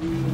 Mm-hmm.